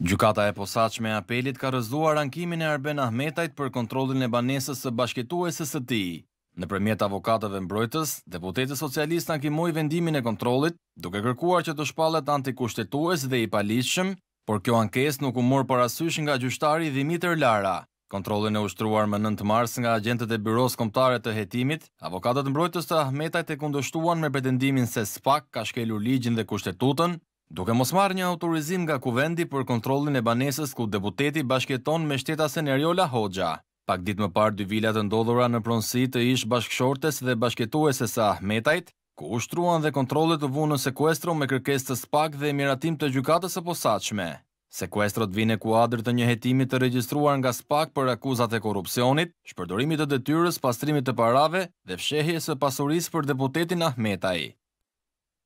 Gjykata e Posaçme e Apelit ka rrëzuar ankimin e Arben Ahmetajt për kontrollin e banesës së bashkëjetueses së tij. Nëpërmjet avokatëve mbrojtës, deputeti socialist ankimoi vendimin e kontrollit, duke kërkuar që të shpallet antikushtetues dhe i paligjshëm, por kjo ankesë nuk u mor parasysh nga gjyqtari Dhimitër Lara. Kontrollin e ushtruar më nëntë mars nga agjentët e Byrosë Kombëtare të Hetimit, avokatët mbrojtës të Ahmetajt e kundërshtuan me pretendimin se SPAK ka shkelur ligjin dhe Kushtetutën, Duke mos marrë një autorizim nga Kuvendi për kontrollin e banesës ku deputeti bashkëjeton me shtetasen Erjola Hoxha. Pak ditë më parë dy vila të ndodhura në pronësi të ish bashkëshortes dhe bashkëjetueses së Ahmetajt, ku u ushtruan dhe kontrollet, u vunë në sekuestro me kërkesë të SPAK dhe miratim të Gjykatës së Posaçme. Sekuestrot vijnë në kuadër të një hetimi të regjistruar nga SPAK për akuzat e korrupsionit, shpërdorimit të detyrës, pastrimit të parave dhe fshehjes së pasurisë për deputetin Ahmetaj.